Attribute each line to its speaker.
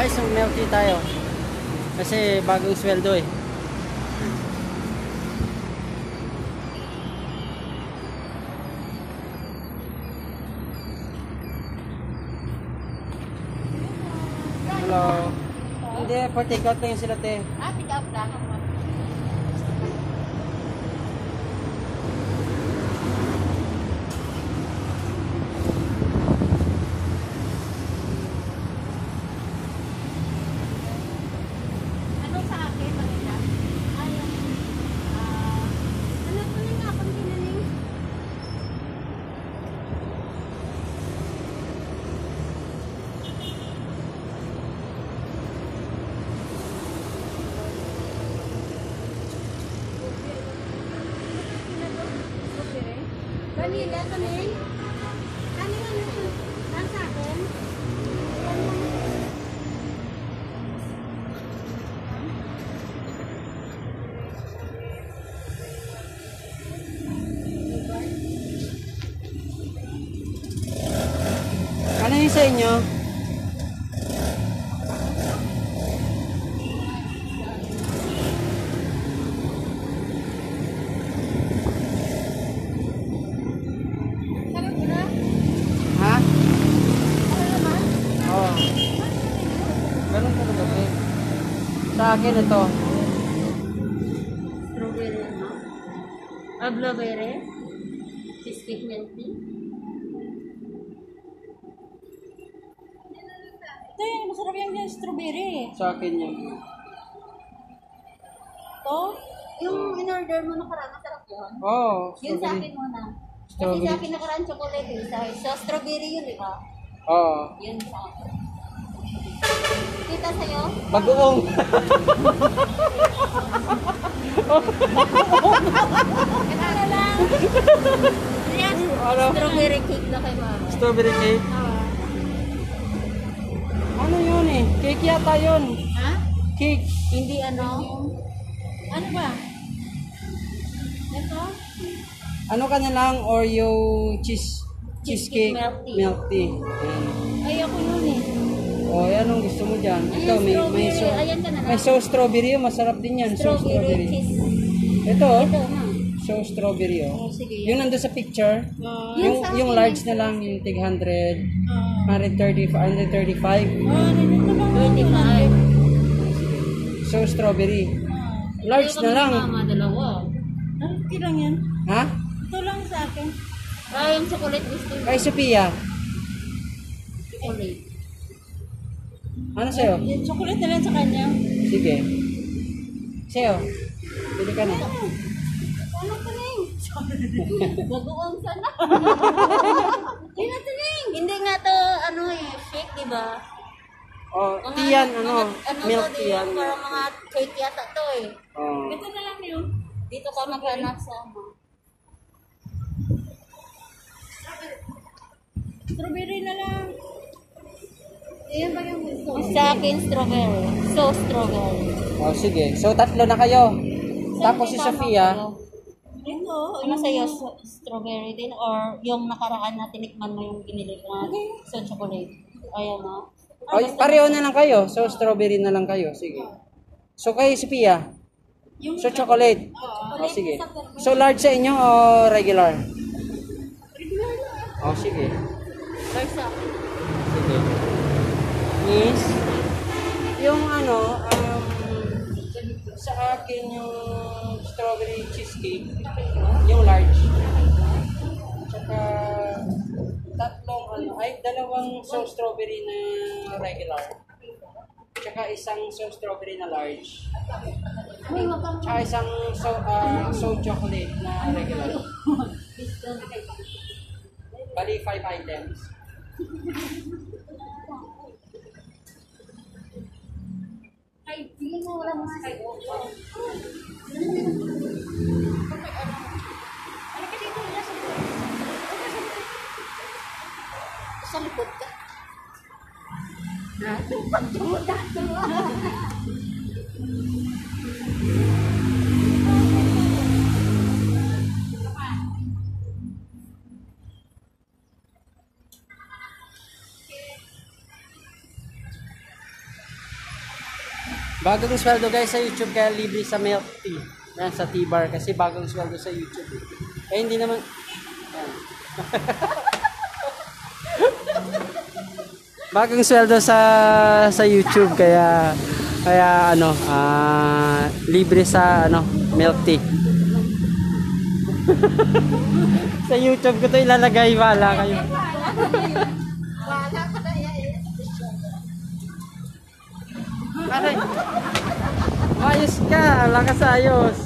Speaker 1: Ay, tea tayo. Kasi bagong sweldo eh. Hello. Hindi, for take out sila te.
Speaker 2: Ah, pick up lang. Ano sa akin, Manila? Ay, yung, ah, ano po na nga akong ginaling? Vanilla, kanin? Kanin ano ito? Lang sa akin?
Speaker 1: Ano yung sa inyo?
Speaker 2: Sarap na?
Speaker 1: Ha?
Speaker 2: Ano naman?
Speaker 1: Oo. Ganun ko ba Sa akin ito.
Speaker 2: Strawberry ano? Ah, blueberry? Cheesecake milk tea? Ito yung masarap yung yung strawberry.
Speaker 1: Sa akin yun.
Speaker 2: To? Yung in-order mo nakaraan, masarap yun.
Speaker 1: Oo.
Speaker 2: Yun sa akin muna. Kasi sa akin nakaraan chocolate eh. Sa, so, strawberry yun, di ba?
Speaker 1: Oo.
Speaker 2: Yun sa akin. Kita sa'yo?
Speaker 1: Bagoong.
Speaker 2: Ano lang? Yan.
Speaker 1: Ano?
Speaker 2: Strawberry cake na kay mama.
Speaker 1: Strawberry cake.
Speaker 2: Ah.
Speaker 1: Ano yun eh? Cake yata yun.
Speaker 2: Ha?
Speaker 1: Cake.
Speaker 2: Hindi ano? Ano ba? Ito?
Speaker 1: Ano ka na lang Oreo cheese cheesecake
Speaker 2: Cheesecake milk tea.
Speaker 1: Ayan.
Speaker 2: Ay, ako yun eh.
Speaker 1: O, yan ang gusto mo dyan. Ito,
Speaker 2: Ayan,
Speaker 1: may, may,
Speaker 2: strawberry.
Speaker 1: so, may so strawberry yun. Masarap din yan. So
Speaker 2: Strawberry.
Speaker 1: Ito, oh.
Speaker 2: Ito na.
Speaker 1: so strawberry oh.
Speaker 2: Oh, sige.
Speaker 1: Yung nandun sa picture,
Speaker 2: Ah.
Speaker 1: yung,
Speaker 2: sa
Speaker 1: yung large na lang, yung tig 100,
Speaker 2: Ah.
Speaker 1: 130, 135.
Speaker 2: Ah, nandito lang. 25.
Speaker 1: So strawberry. Large na lang.
Speaker 2: Mama, dalawa. Okay lang yan.
Speaker 1: Ha?
Speaker 2: Ito lang sa akin. Ah, yung chocolate gusto ko.
Speaker 1: Kay Sophia,
Speaker 2: Chocolate.
Speaker 1: Ano sa'yo?
Speaker 2: Yung chocolate na lang sa kanya.
Speaker 1: Sige. Sa'yo, pili ka na.
Speaker 2: Ano ka ning? Bagoong sana. Hindi na to. Hindi nga to, ano eh, shake, di ba?
Speaker 1: Oh,
Speaker 2: Mga-
Speaker 1: tiyan, ano,
Speaker 2: mga-
Speaker 1: milk
Speaker 2: to,
Speaker 1: tea yan.
Speaker 2: di, Parang mga cake yata to eh.
Speaker 1: Oh.
Speaker 2: Ito na lang yun. Dito ka maghanap sa ano. Strawberry na lang. Ayan ba yung gusto Sa akin, strawberry. So, strawberry.
Speaker 1: oh, sige. So, tatlo na kayo. Tapos si Sophia,
Speaker 2: Ito, ano sa'yo? Strawberry din? Or yung nakaraan na tinikman mo yung binili ko na so chocolate? Ayan o.
Speaker 1: oh, pareho na lang kayo. So, strawberry na lang kayo. Sige. So, kay Sophia, so chocolate. Oh, sige. So, large sa inyo o regular? Oh, sige.
Speaker 2: First sa akin.
Speaker 1: Sige. Miss, yung ano, um, sa akin yung strawberry cheesecake, yung large. Tsaka tatlong ano, ay dalawang so strawberry na regular. Tsaka isang so strawberry na large. Tsaka isang so, ah, so chocolate na regular. Bali, five items.
Speaker 2: Ay, hindi mo wala mga kayo. Sa likod ka. Pagduda ka.
Speaker 1: Bagong sweldo guys sa YouTube kaya libre sa milk tea. Yan sa T-bar kasi bagong sweldo sa YouTube. Eh, eh hindi naman... Yan. bagong sweldo sa sa YouTube kaya kaya ano ah libre sa ano milk tea. sa YouTube ko to ilalagay wala kayo.
Speaker 2: Wala ka na yan.
Speaker 1: Aray. Ayos ka, lakas ayos.